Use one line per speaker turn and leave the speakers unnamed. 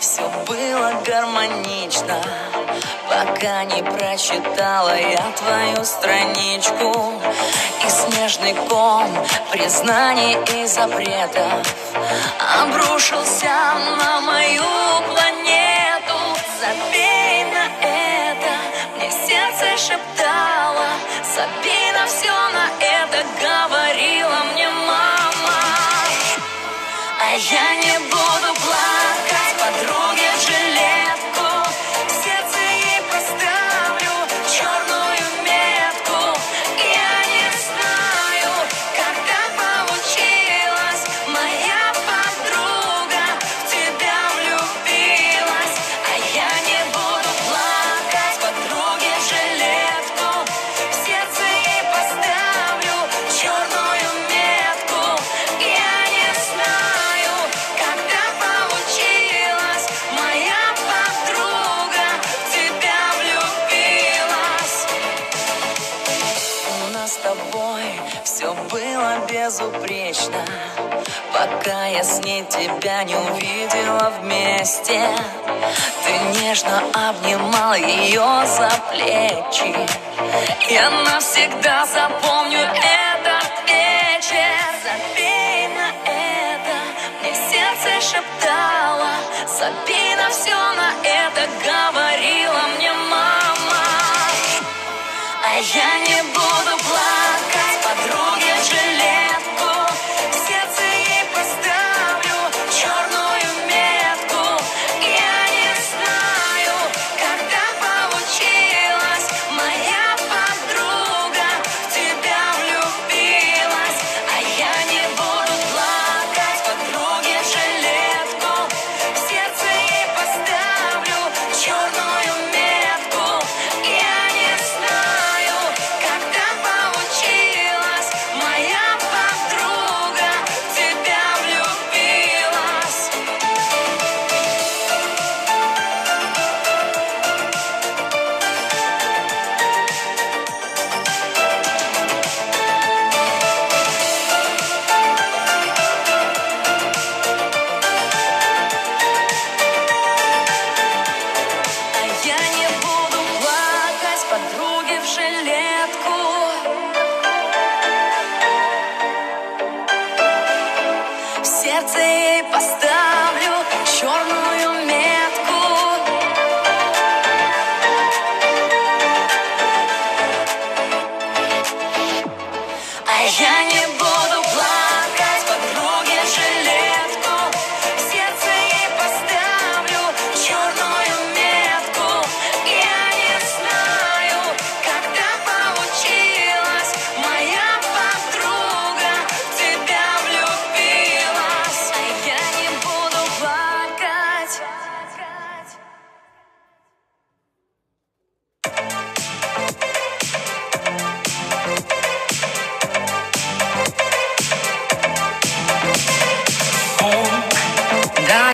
все было гармонично. Пока не прочитала я твою страничку И снежный ком признаний и запретов. Обрушился на мою планету. Забей на это, мне сердце шептало. Забей на все на это, говорила мне мама. А я не буду плакать тобой все было безупречно Пока я с ней тебя не увидела вместе. Ты нежно обнимал ее за плечи Я навсегда запомню этот вечер. Забей на это, мне сердце шептало Забей на все на это, говорила мне мама. А я не буду сердце ей поставлю черную метку. А я не буду